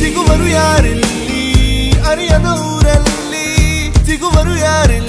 ಸಿಗುವರು ಯಾರಿಲ್ಲಿ? ಅರಿಯದ ಊರಲ್ಲಿ ಸಿಗುವರು ಯಾರಿಲ್ಲಿ?